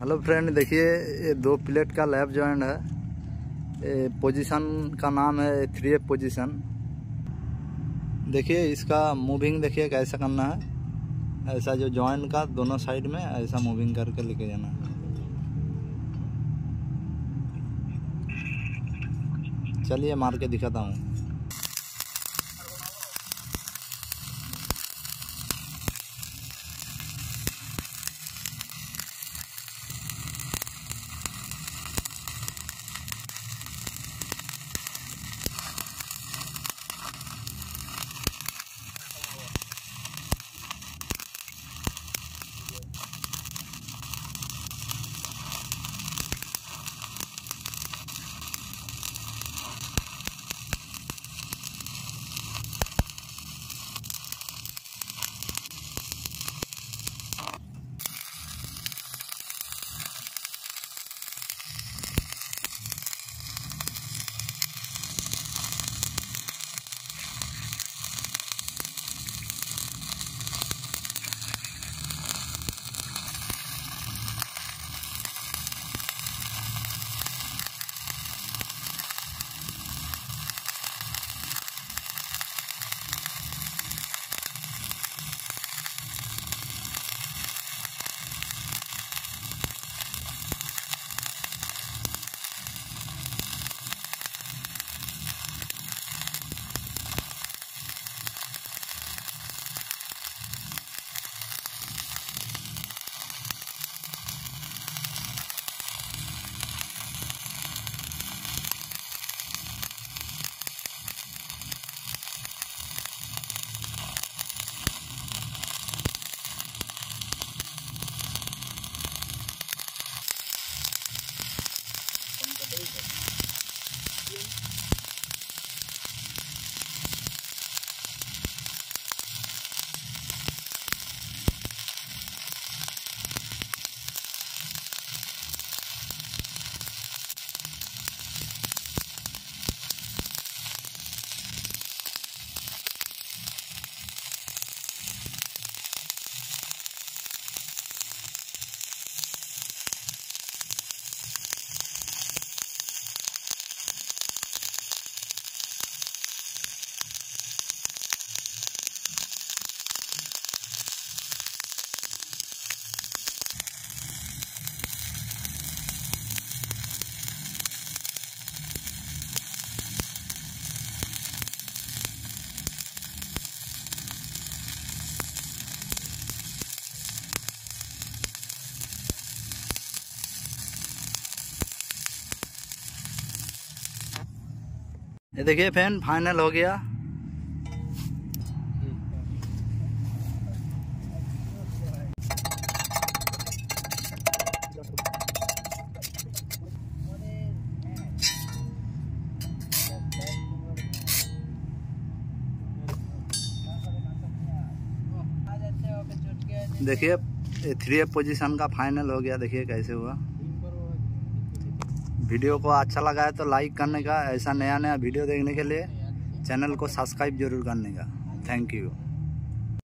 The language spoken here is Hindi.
हेलो फ्रेंड, देखिए, ये दो प्लेट का लैब जॉइंट है। पोजीशन का नाम है थ्री एफ़ पोजीशन। देखिए, इसका मूविंग देखिए कैसा करना है। ऐसा जो जॉइंट का दोनों साइड में, ऐसा मूविंग करके लेके जाना है। चलिए, मार के दिखाता हूँ। ये देखिए फ़ैन फाइनल हो गया। देखिए थ्री पोजीशन का फाइनल हो गया, देखिए कैसे हुआ। वीडियो को अच्छा लगा है तो लाइक करने का, ऐसा नया नया वीडियो देखने के लिए चैनल को सब्सक्राइब ज़रूर करने का। Thank you.